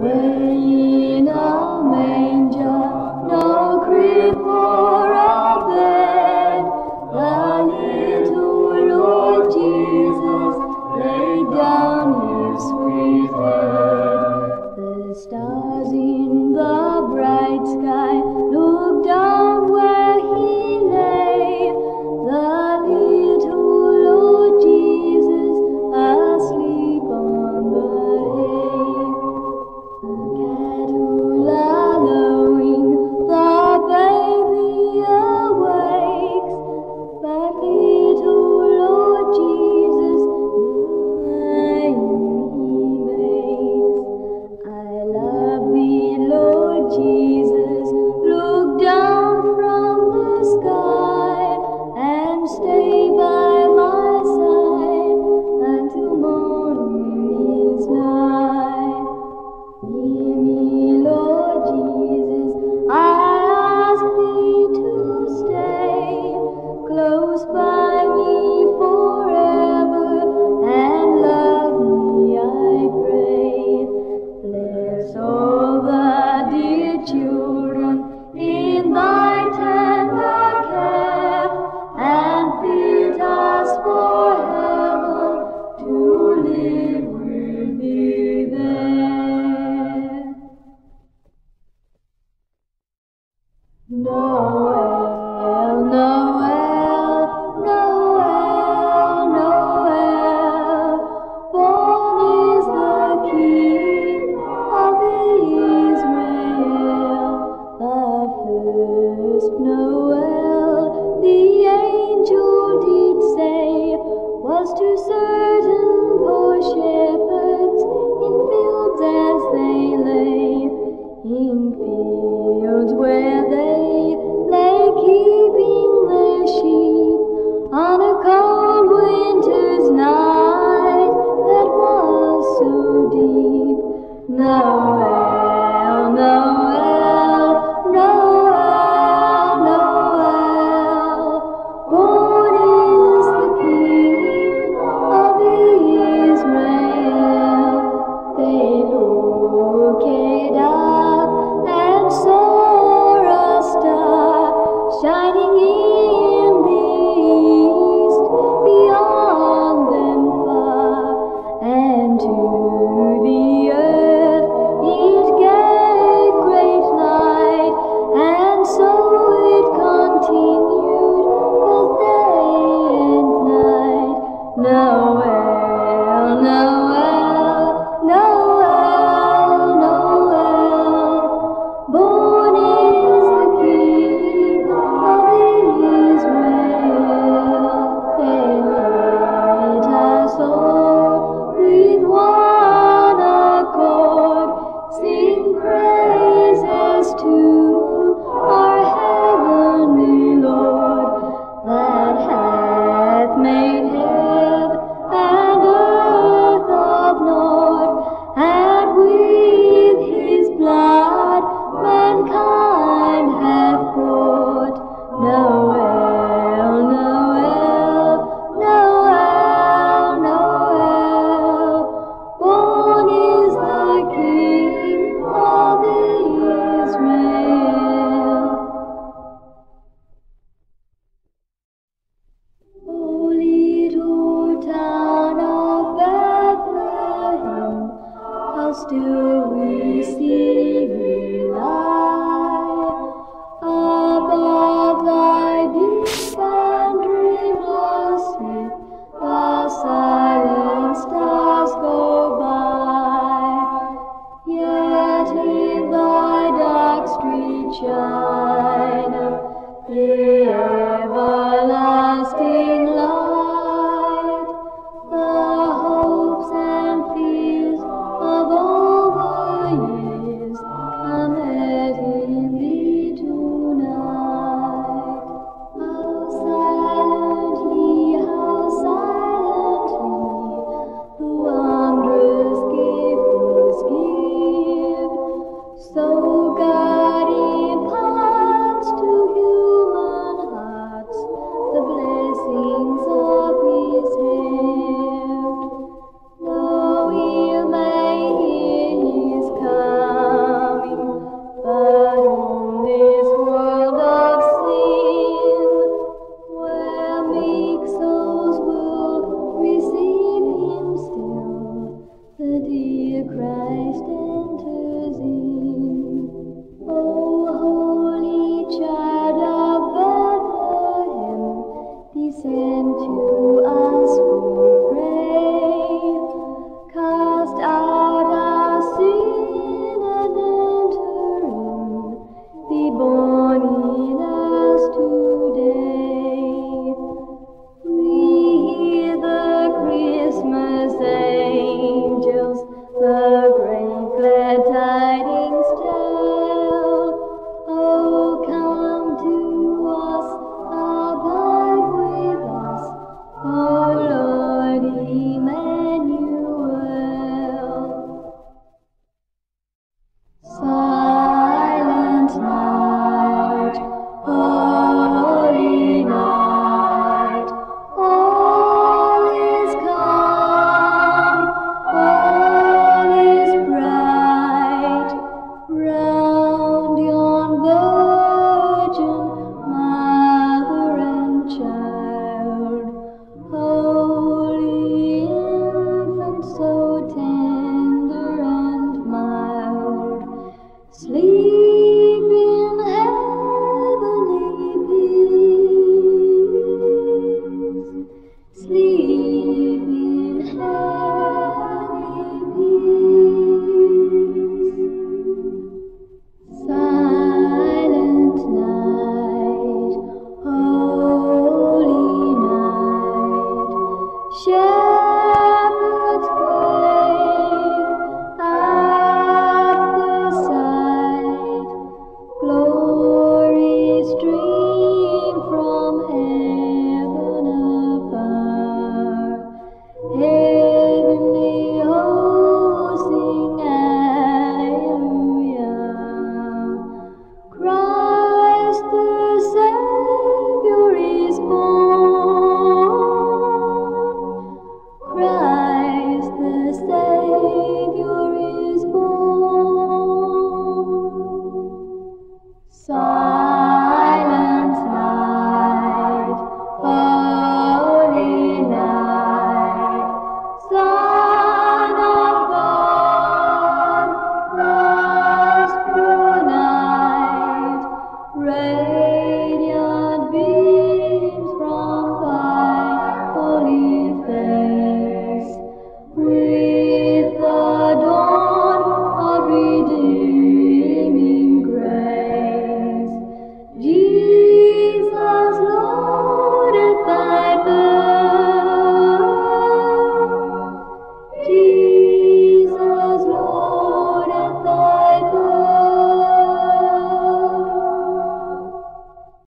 Away Noel, shining the Silent night, holy night, Son of God,